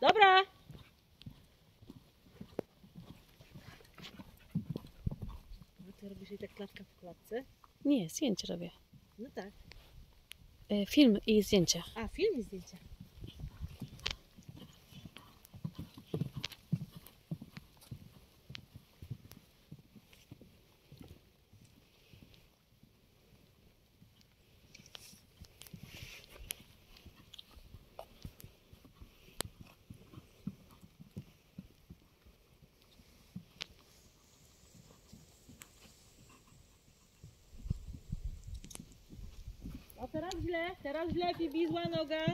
Dobra. A ty robisz jej tak klatka w klatce? Nie, zdjęcie robię. No tak. E, Film i zdjęcie. A, film i zdjęcia. O teraz źle, teraz źle, Fibi, zła noga.